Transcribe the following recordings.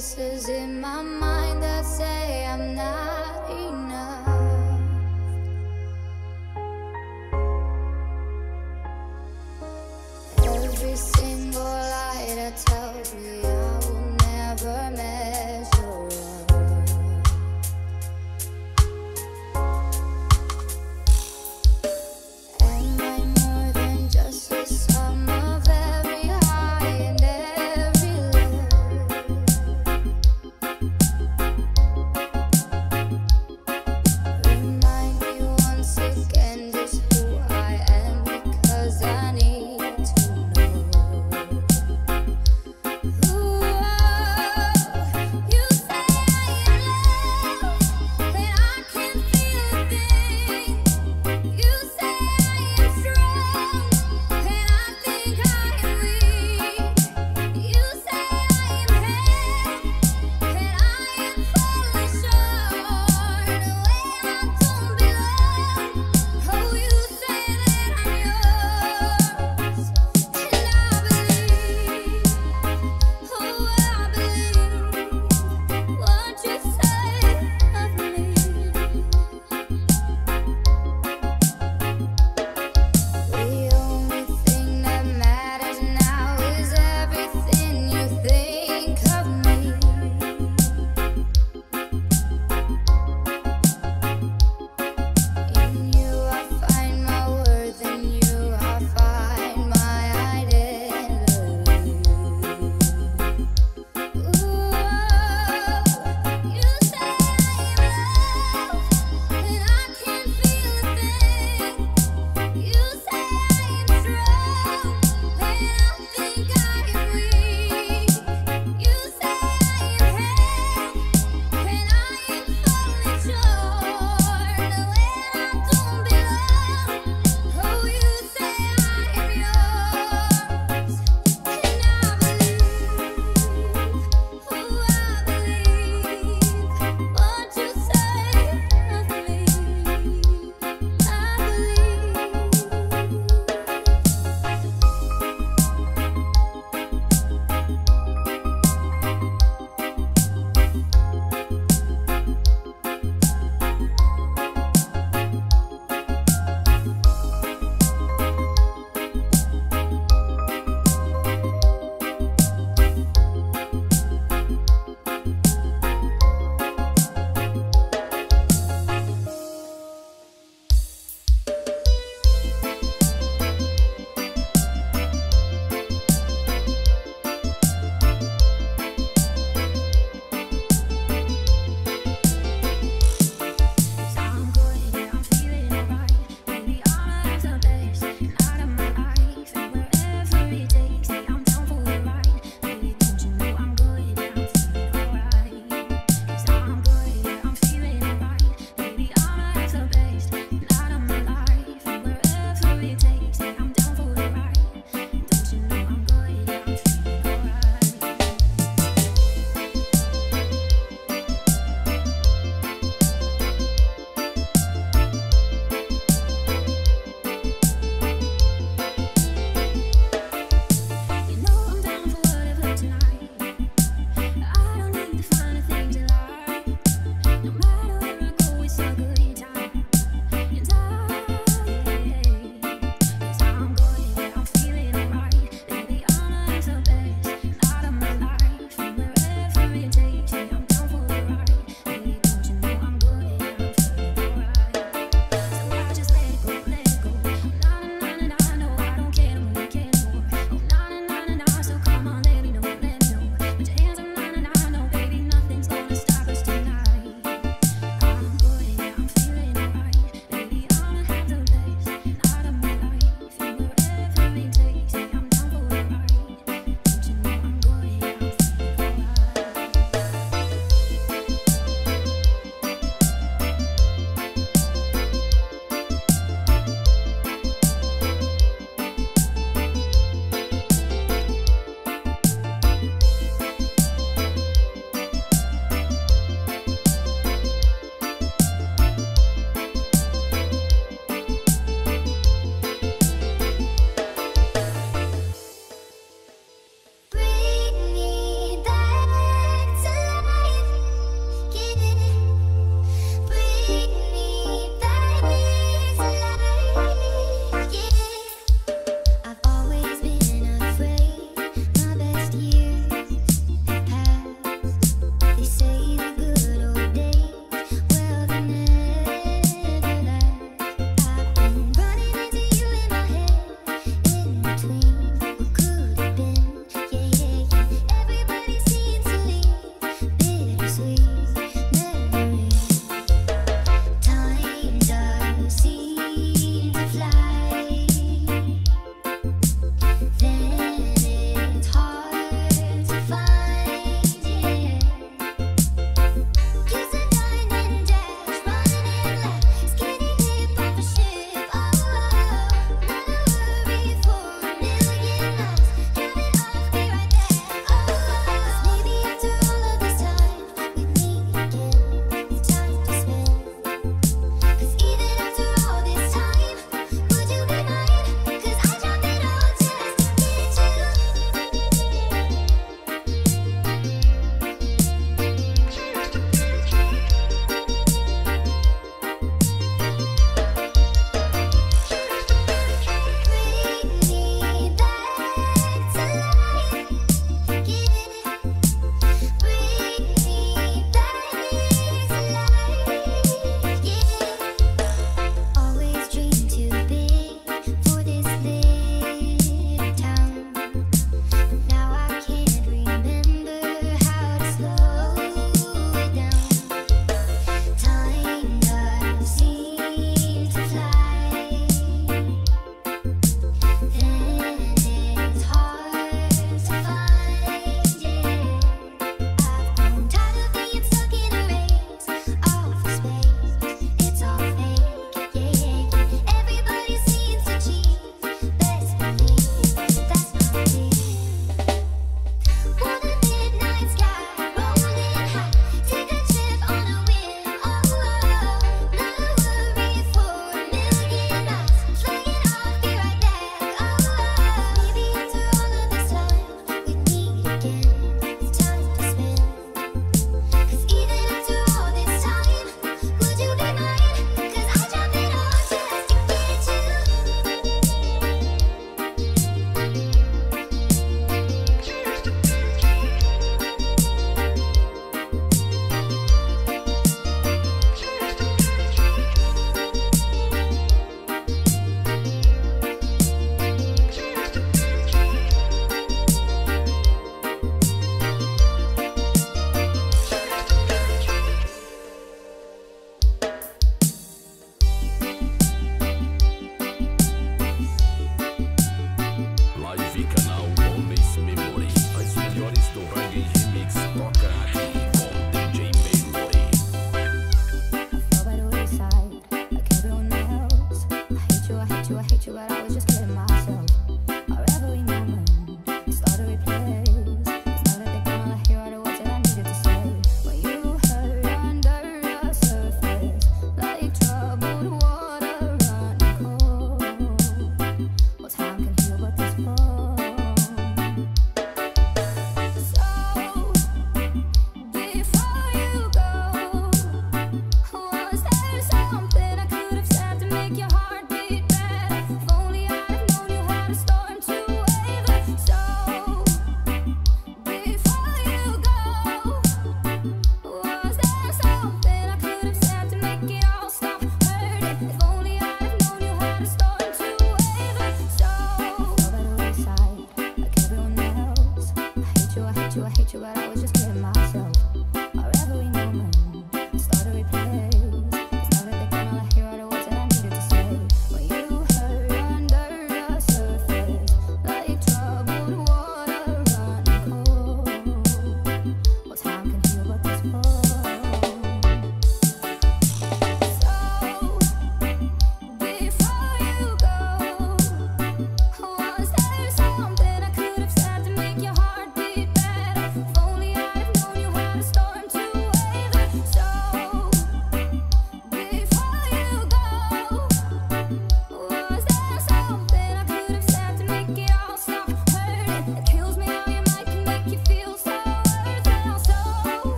voices in my mind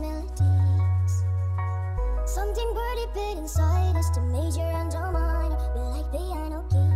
endless melodies. Something pretty bit inside us to major and undermine. We're like piano keys.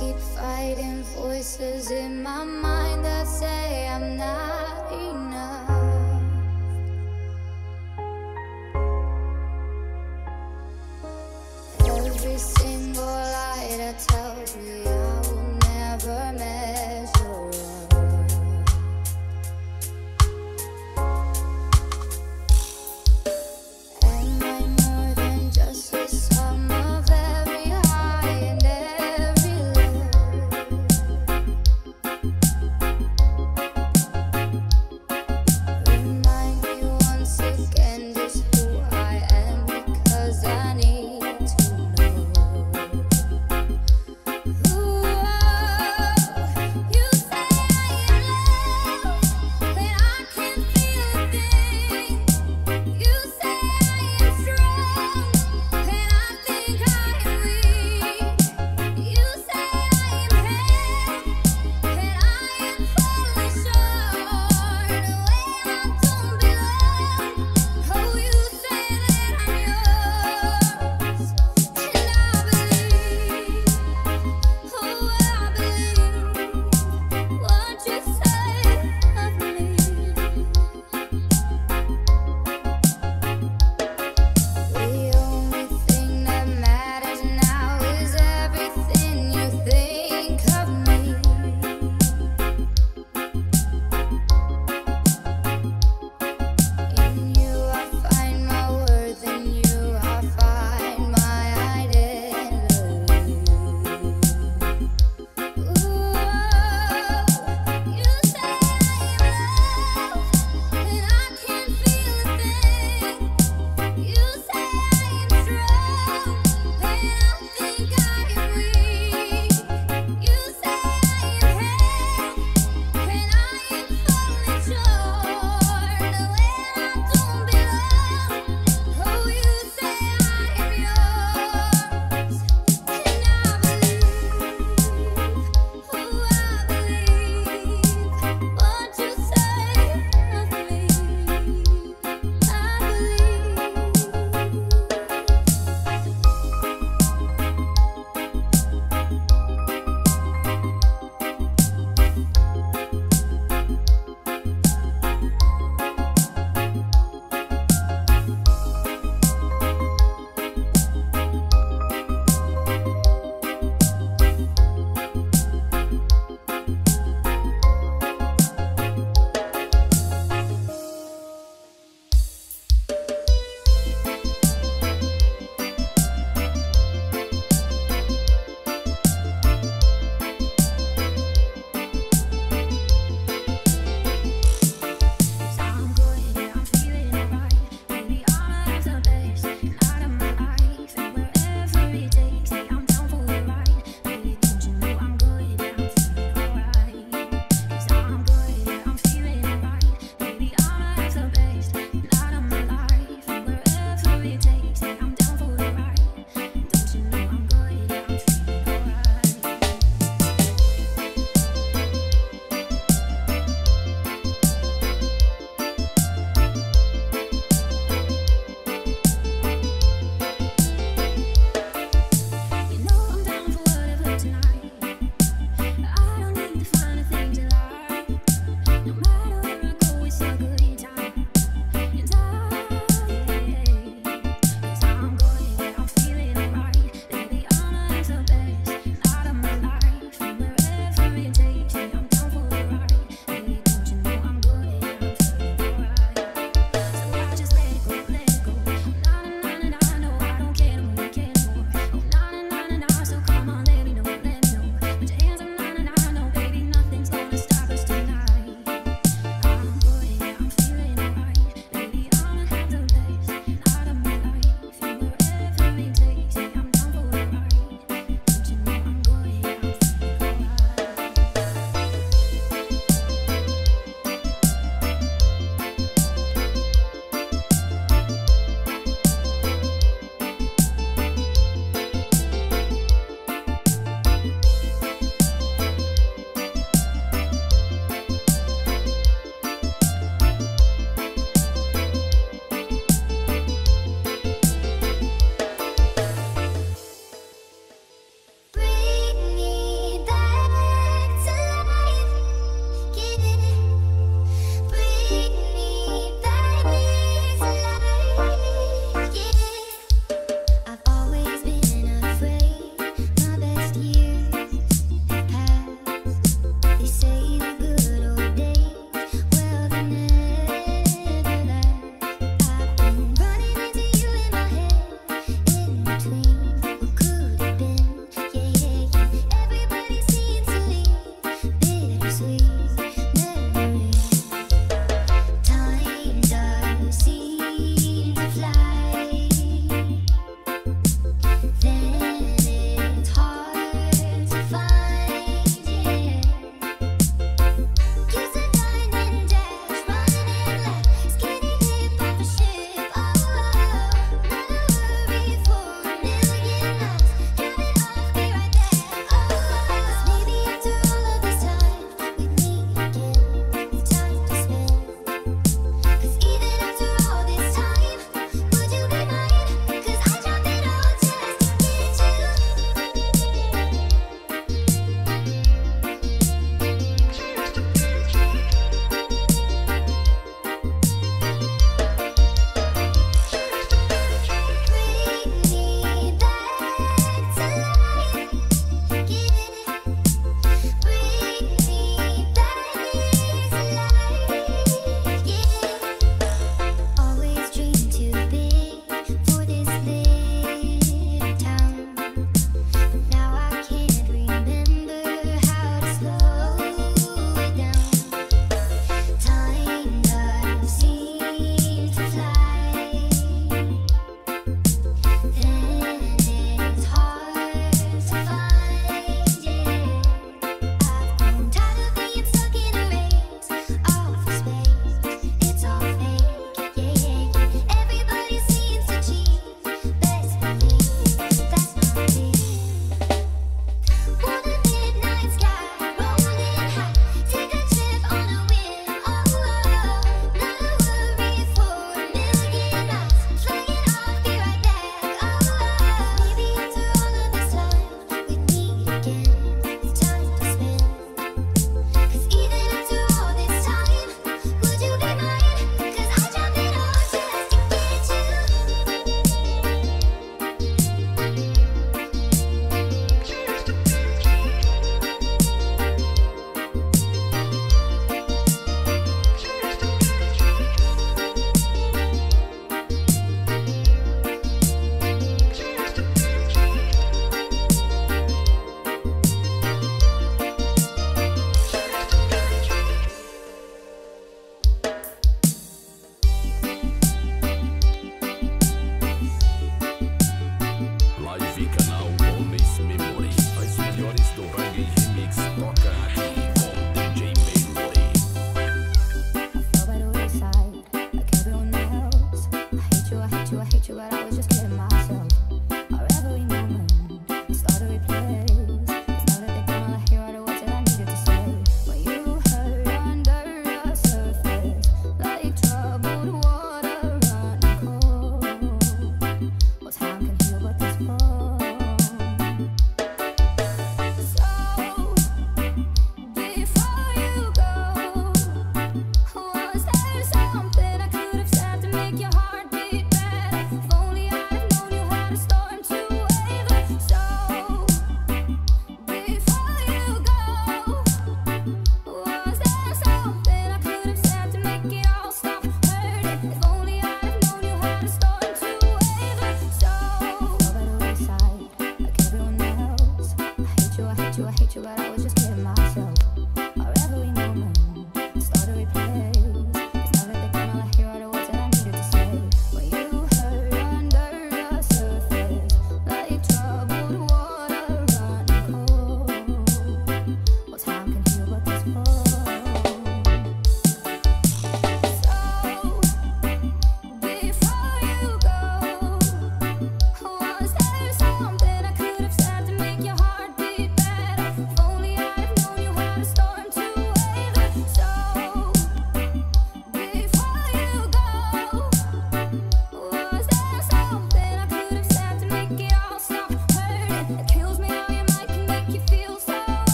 keep fighting voices in my mind that say I'm not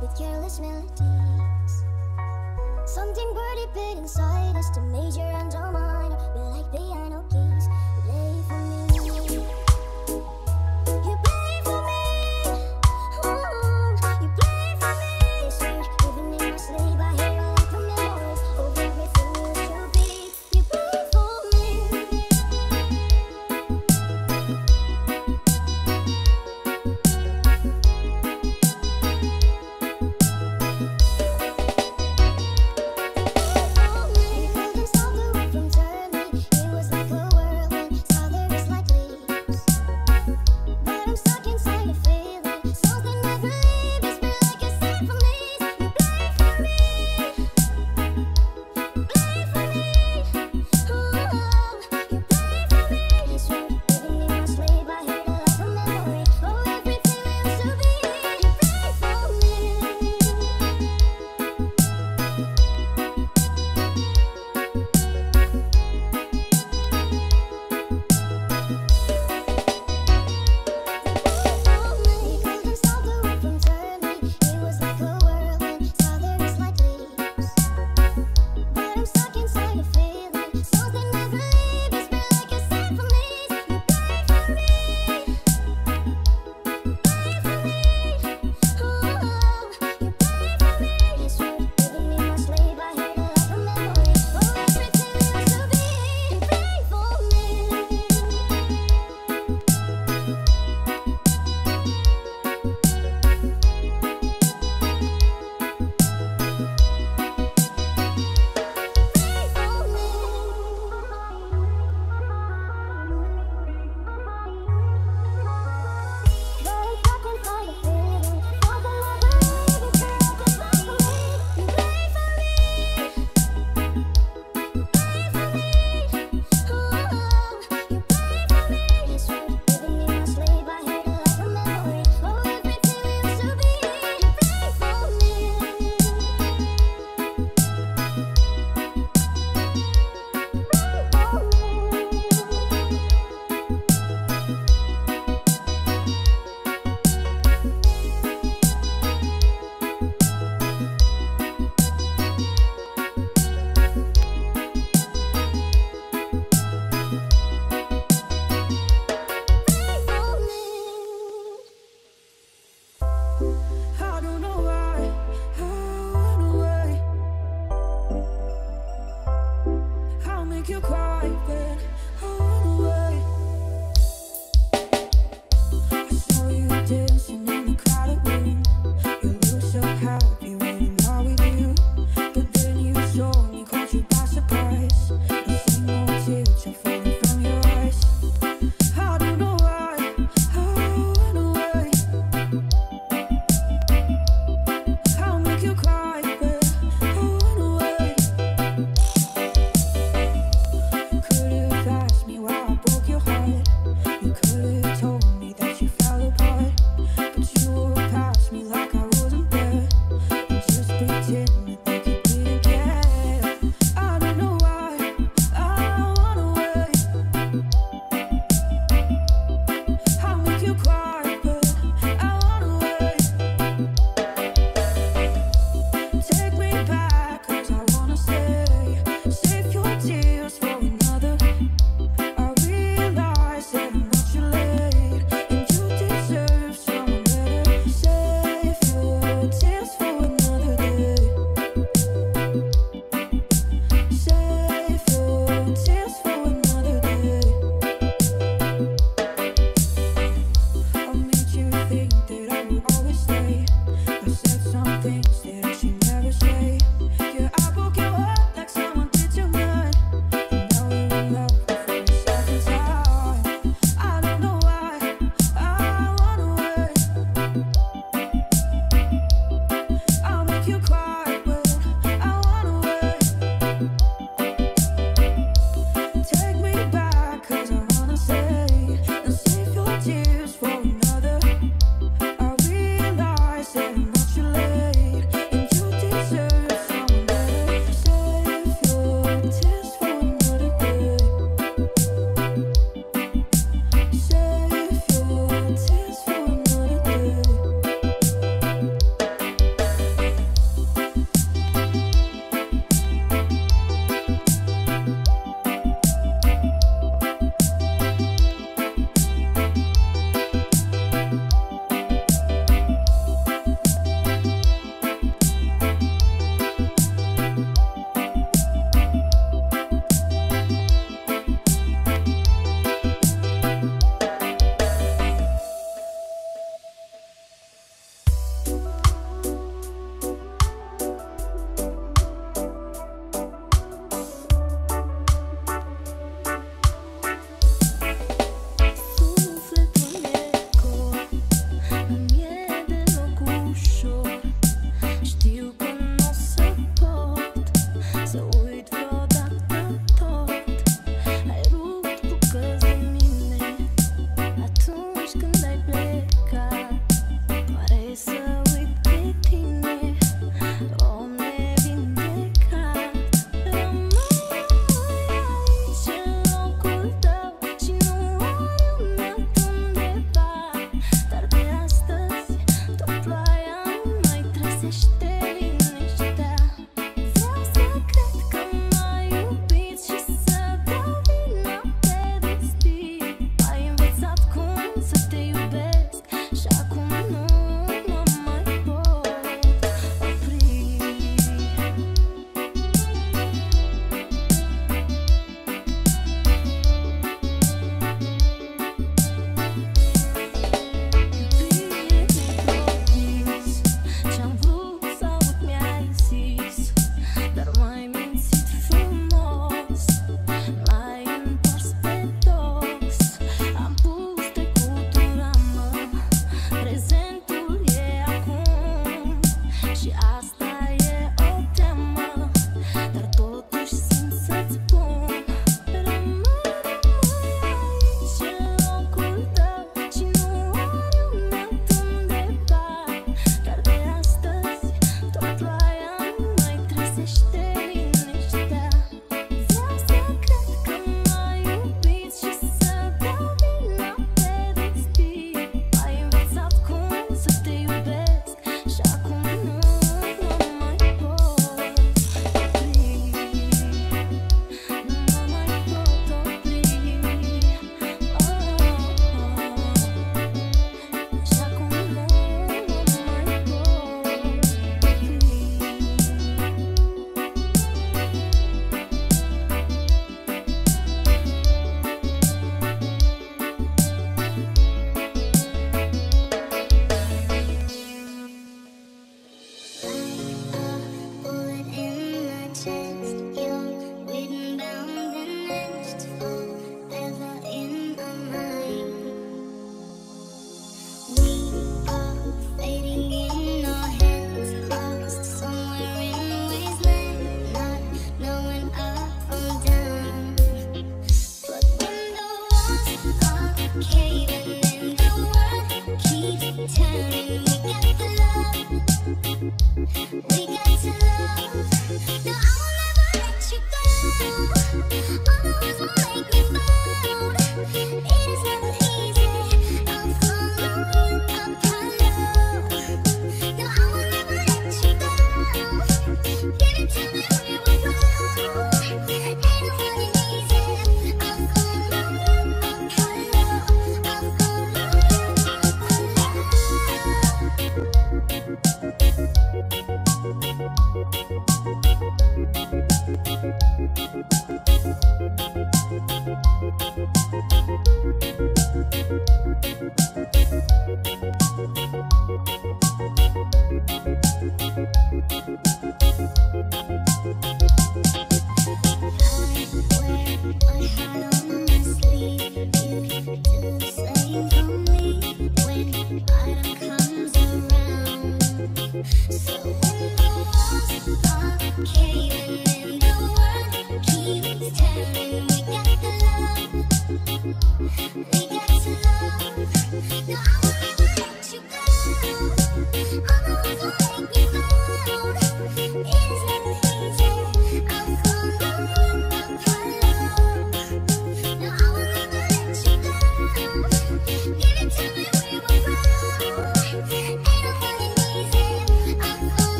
with careless melodies. Something pretty bit inside us to major and minor We like piano keys.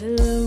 Hello.